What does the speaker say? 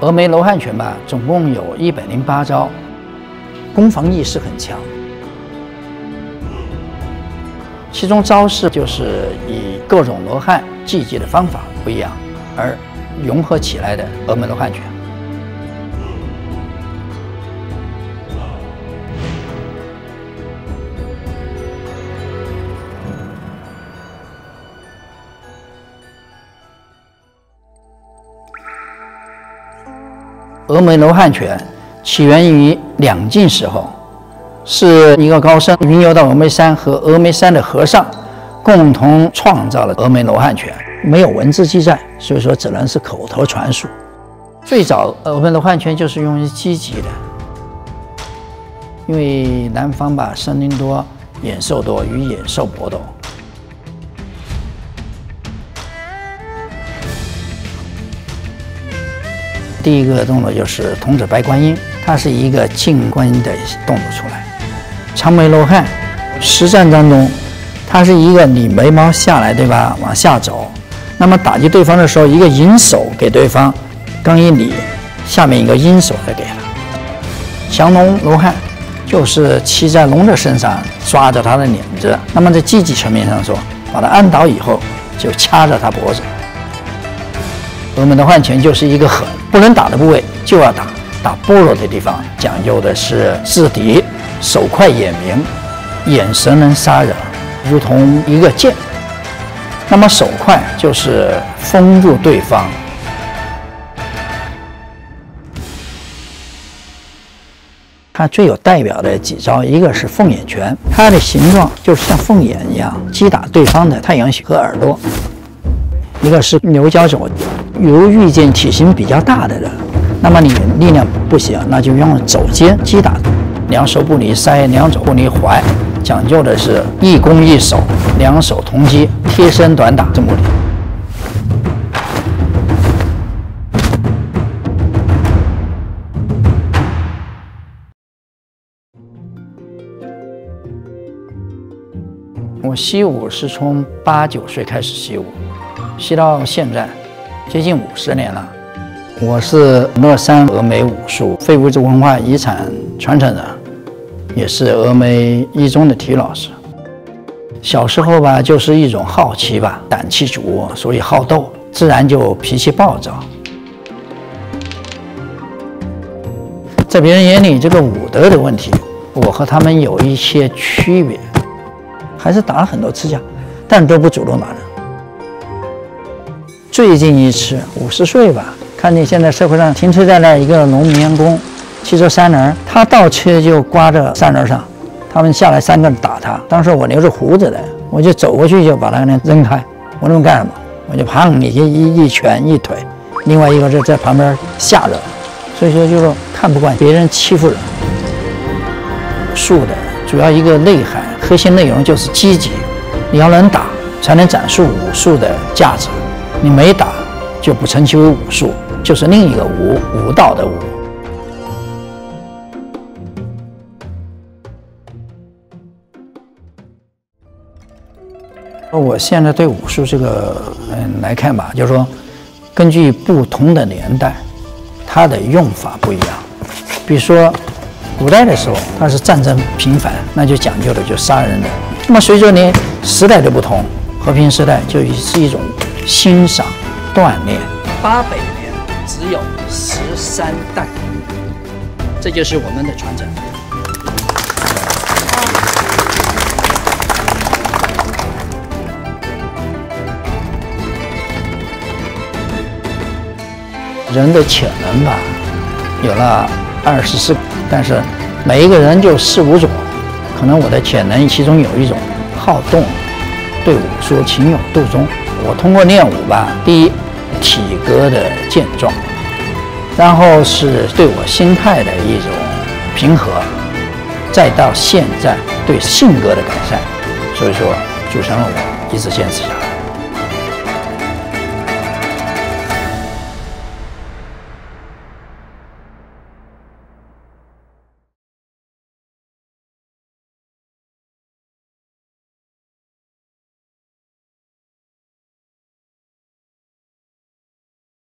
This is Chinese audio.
峨眉罗汉拳吧，总共有一百零八招，攻防意识很强。其中招式就是以各种罗汉技击的方法不一样而融合起来的峨眉罗汉拳。峨眉罗汉拳起源于两晋时候，是一个高僧云游到峨眉山和峨眉山的和尚共同创造了峨眉罗汉拳，没有文字记载，所以说只能是口头传述。最早峨眉罗汉拳就是用于击击的，因为南方吧森林多，野兽多，与野兽搏斗。第一个动作就是童子白观音，它是一个静观音的动作出来。长眉罗汉实战当中，它是一个你眉毛下来，对吧？往下走，那么打击对方的时候，一个引手给对方，刚一理，下面一个阴手再给他。降龙罗汉就是骑在龙的身上，抓着他的领子，那么在积极层面上说，把他按倒以后，就掐着他脖子。我们的换拳就是一个狠，不能打的部位就要打，打薄弱的地方讲究的是制敌，手快眼明，眼神能杀人，如同一个剑。那么手快就是封住对方。它最有代表的几招，一个是凤眼拳，它的形状就是像凤眼一样击打对方的太阳穴和耳朵。一个是牛角肘，如遇见体型比较大的人，那么你力量不行，那就用肘尖击打，两手不离腮，两肘不离怀，讲究的是一攻一守，两手同击，贴身短打这目的。我习武是从八九岁开始习武。习到现在，接近五十年了。我是乐山峨眉武术非物质文化遗产传承人，也是峨眉一中的体育老师。小时候吧，就是一种好奇吧，胆气足，所以好斗，自然就脾气暴躁。在别人眼里，这个武德的问题，我和他们有一些区别，还是打了很多次架，但都不主动打人。最近一次五十岁吧，看见现在社会上停车在那一个农民工，骑着三轮，他倒车就刮着三轮上，他们下来三个人打他。当时我留着胡子的，我就走过去就把他给扔开。我那么干什么？我就砰你一一拳一腿，另外一个就在旁边吓着。所以说就是看不惯别人欺负人。武术的主要一个内涵核心内容就是积极，你要能打才能展示武术的价值。你没打，就不称其为武术，就是另一个武武道的武。我现在对武术这个嗯来看吧，就是说，根据不同的年代，它的用法不一样。比如说，古代的时候，它是战争频繁，那就讲究的就杀人的。那么随着你时代的不同，和平时代就是一种。欣赏、锻炼，八百年只有十三代，这就是我们的传承。人的潜能吧，有了二十四，但是每一个人就四五种，可能我的潜能其中有一种好动，对武术情有独钟。我通过练武吧，第一，体格的健壮，然后是对我心态的一种平和，再到现在对性格的改善，所以说组成了我一直坚持下来。